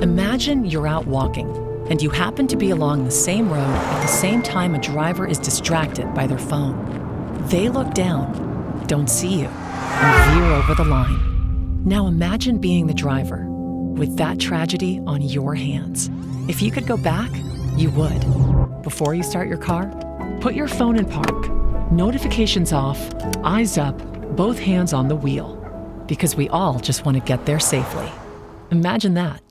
Imagine you're out walking and you happen to be along the same road at the same time a driver is distracted by their phone. They look down, don't see you, and veer over the line. Now imagine being the driver with that tragedy on your hands. If you could go back, you would. Before you start your car, put your phone in park, notifications off, eyes up, both hands on the wheel, because we all just want to get there safely. Imagine that.